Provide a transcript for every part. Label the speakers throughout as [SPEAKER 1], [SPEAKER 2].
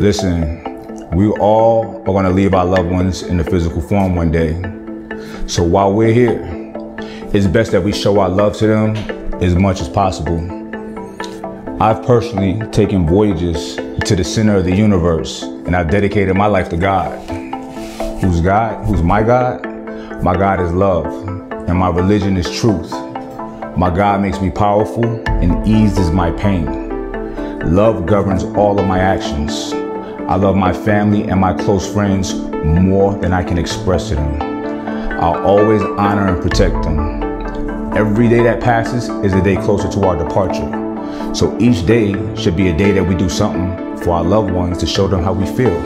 [SPEAKER 1] Listen, we all are going to leave our loved ones in the physical form one day. So while we're here, it's best that we show our love to them as much as possible. I've personally taken voyages to the center of the universe and I've dedicated my life to God. Who's God? Who's my God? My God is love and my religion is truth. My God makes me powerful and eases my pain. Love governs all of my actions. I love my family and my close friends more than I can express to them. I'll always honor and protect them. Every day that passes is a day closer to our departure. So each day should be a day that we do something for our loved ones to show them how we feel.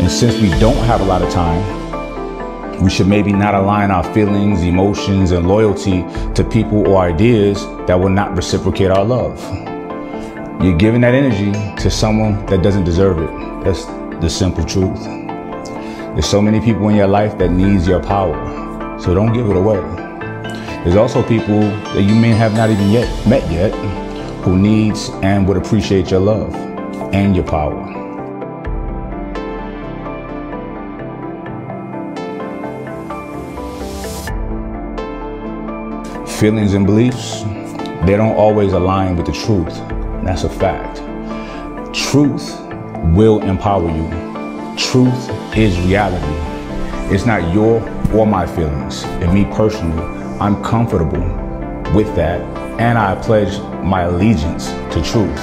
[SPEAKER 1] And since we don't have a lot of time, we should maybe not align our feelings, emotions, and loyalty to people or ideas that will not reciprocate our love. You're giving that energy to someone that doesn't deserve it. That's the simple truth. There's so many people in your life that needs your power. So don't give it away. There's also people that you may have not even yet met yet who needs and would appreciate your love and your power. feelings and beliefs, they don't always align with the truth. That's a fact. Truth will empower you. Truth is reality. It's not your or my feelings. And me personally, I'm comfortable with that. And I pledge my allegiance to truth.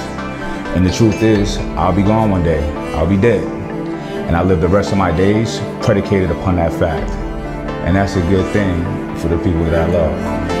[SPEAKER 1] And the truth is, I'll be gone one day. I'll be dead. And I live the rest of my days predicated upon that fact. And that's a good thing for the people that I love.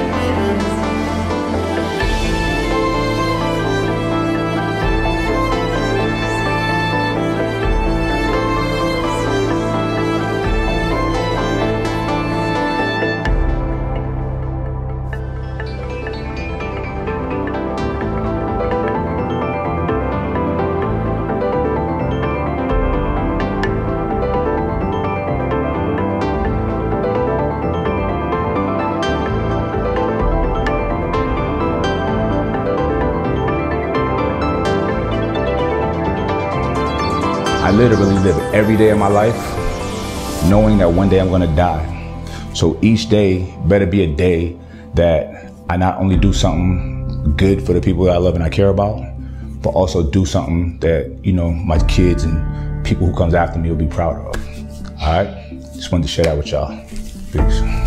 [SPEAKER 1] I literally live every day of my life knowing that one day I'm gonna die. So each day better be a day that I not only do something good for the people that I love and I care about, but also do something that, you know, my kids and people who comes after me will be proud of. All right? Just wanted to share that with y'all. Peace.